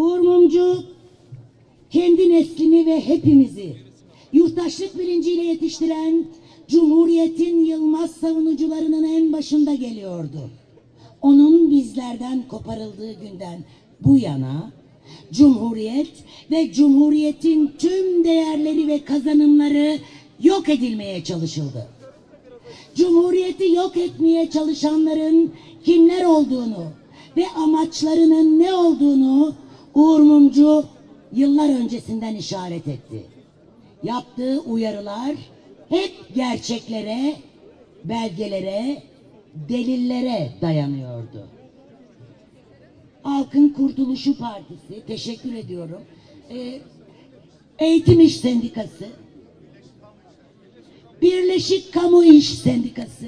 Uğur Mumcu kendi neslini ve hepimizi yurttaşlık bilinciyle yetiştiren Cumhuriyet'in yılmaz savunucularının en başında geliyordu. Onun bizlerden koparıldığı günden bu yana Cumhuriyet ve Cumhuriyet'in tüm değerleri ve kazanımları yok edilmeye çalışıldı. Cumhuriyeti yok etmeye çalışanların kimler olduğunu ve amaçlarının ne olduğunu Uğur Mumcu yıllar öncesinden işaret etti. Yaptığı uyarılar hep gerçeklere, belgelere, delillere dayanıyordu. Halkın Kurtuluşu Partisi, teşekkür ediyorum. Ee, Eğitim İş Sendikası, Birleşik Kamu İş Sendikası,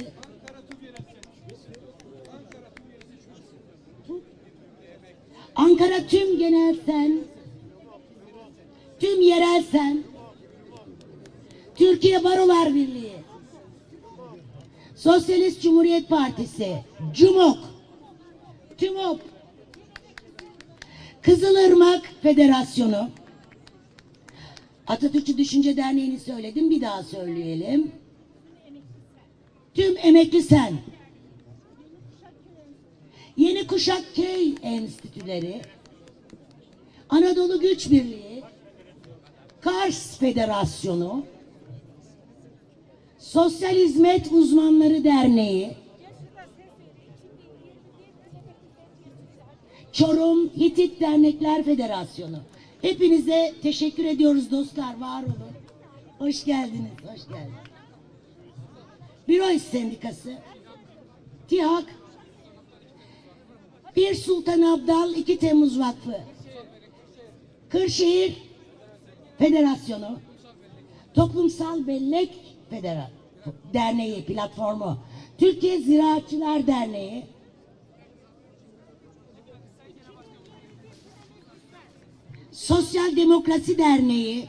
Ankara Tüm Genel Sen, Tüm Yerel Sen, Türkiye Barolar Birliği, Sosyalist Cumhuriyet Partisi, CUMOK, TÜMOK, Kızılırmak Federasyonu, Atatürkçü Düşünce Derneği'ni söyledim, bir daha söyleyelim. Tüm Emekli Sen, Yeni Kuşak Köy Enstitüleri, Anadolu Güç Birliği, Kars Federasyonu, Sosyal Hizmet Uzmanları Derneği, Çorum Hitit Dernekler Federasyonu. Hepinize teşekkür ediyoruz dostlar, var olun. Hoş geldiniz, hoş geldiniz. Büro İş Sendikası, TİHAK, Bir Sultan Abdal 2 Temmuz Vakfı, Kırşehir Federasyonu, Toplumsal Bellek Federa Derneği platformu, Türkiye Ziraatçılar Derneği, Sosyal Demokrasi Derneği,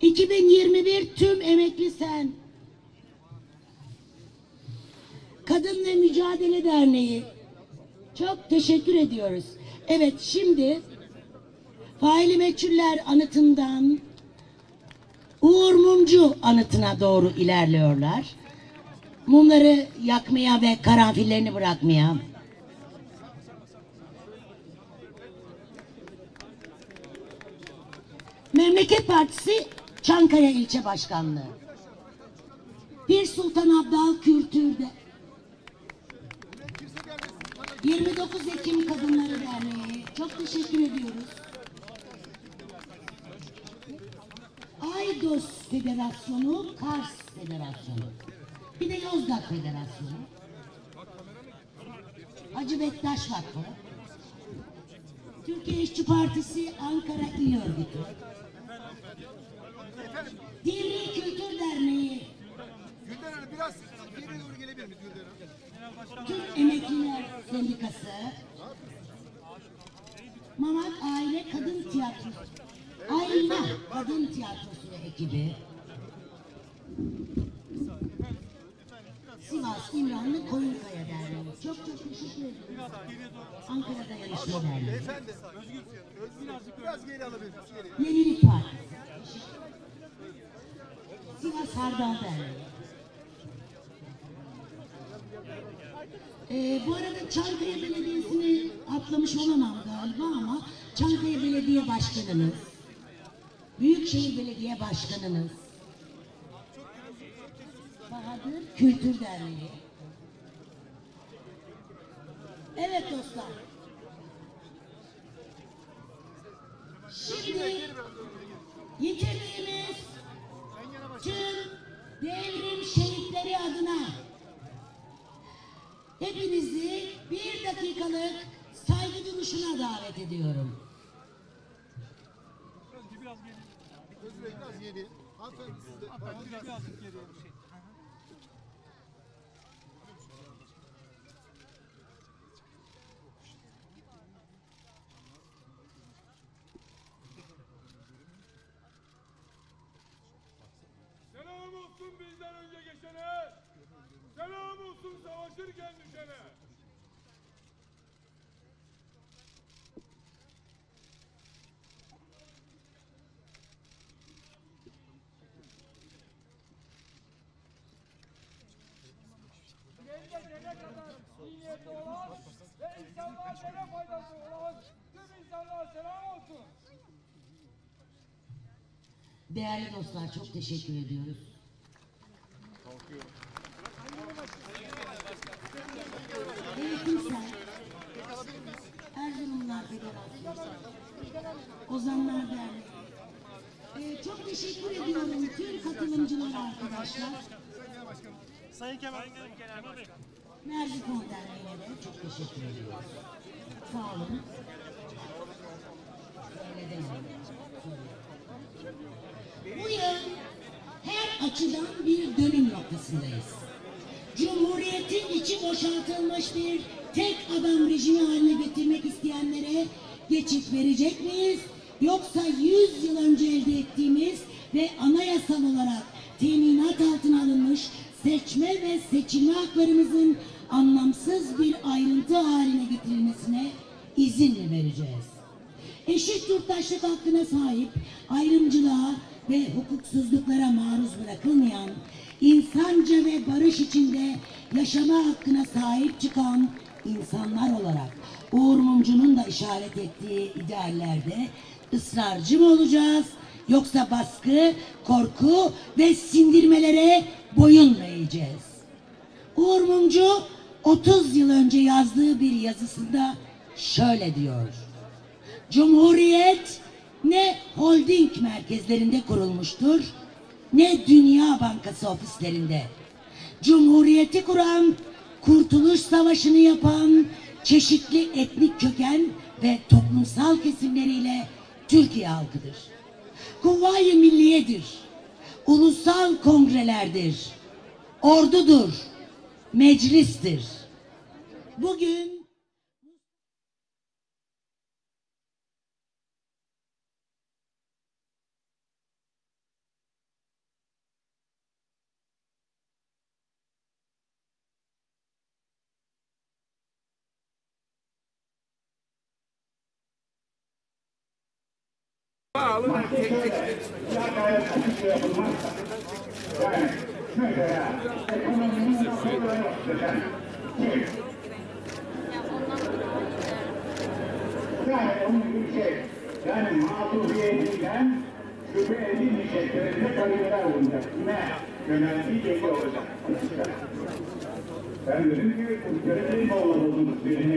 2021 Tüm Emekli Sen, Kadın ve Mücadele Derneği. Çok teşekkür ediyoruz. Evet şimdi Faili Meçhuller anıtından Uğur Mumcu anıtına doğru ilerliyorlar. Mumları yakmaya ve karanfillerini bırakmaya. Memleket Partisi Çankaya İlçe Başkanlığı. Bir Sultan Abdal Kültür'de 29 Ekim Kadınları Derneği. Çok teşekkür ediyoruz. Aydos Federasyonu, Kars Federasyonu. Bir de Yozgat Federasyonu. Hacı Bektaş Vakfı. Türkiye İşçi Partisi Ankara İl Örgütü. Divri Kültür Derneği. Gülden Hanım biraz geriye doğru gelebilir miyiz Gülden Hanım? Türk Emekliler Sendikası, Mamak Aile Kadın Tiyatrosu, Ayna Kadın Tiyatrosu ekibi, Sivas İmranlı Koyunkaya Derneği. Çok çok teşekkür ederim. Ankara Dayanışma Derneği, Efendim. Özgür. Özgür. Biraz geri alabilir. Yenilik Partisi, Sivas Hardal Derneği. Ee, bu arada Çankaya Belediyesi'ni atlamış olamam galiba ama Çankaya Belediye Başkanımız, Büyükşehir Belediye Başkanımız, Bahadır Kültür Derneği. Evet dostlar. Şimdi yitirdiğimiz tüm devrim hepinizi bir dakikalık saygı duruşuna davet ediyorum. Bey biraz. Selam olsun bizden önce geçene. Düştür gel Değerli dostlar çok teşekkür ediyoruz. Teşekkür ediyorum tüm katılımcılara arkadaşlar. Sayın Kemal. Merzifon Derneği'ne de çok teşekkür ediyoruz. Sağ olun. Bu yıl her açıdan bir dönüm noktasındayız. Cumhuriyetin içi boşaltılmış bir tek adam rejimi haline getirmek isteyenlere geçit verecek miyiz? Yoksa 100 yıl önce elde ettiğimiz ve anayasal olarak teminat altına alınmış seçme ve seçilme haklarımızın anlamsız bir ayrıntı haline getirilmesine izin vereceğiz? eşit yurttaşlık hakkına sahip, ayrımcılığa ve hukuksuzluklara maruz bırakılmayan, insanca ve barış içinde yaşama hakkına sahip çıkan insanlar olarak Uğur Mumcu'nun da işaret ettiği ideallerde ısrarcı mı olacağız yoksa baskı, korku ve sindirmelere boyun eğeceğiz? Uğur Mumcu 30 yıl önce yazdığı bir yazısında şöyle diyor. Cumhuriyet ne holding merkezlerinde kurulmuştur ne Dünya Bankası ofislerinde. Cumhuriyeti kuran, Kurtuluş Savaşı'nı yapan çeşitli etnik köken ve toplumsal kesimleriyle Türkiye halkıdır. Kuvvayi milliyedir, ulusal kongrelerdir, ordudur, meclistir. Bugün Yani onun gibi bir şey. Yani mağduriyetinden şüphe edilmeyeceklerine kariyerler olacak. Kime yöneldiği belli olacak. Ben dedim ki bu göre değil mi oldunuz? Birine